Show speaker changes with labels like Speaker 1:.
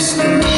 Speaker 1: wasted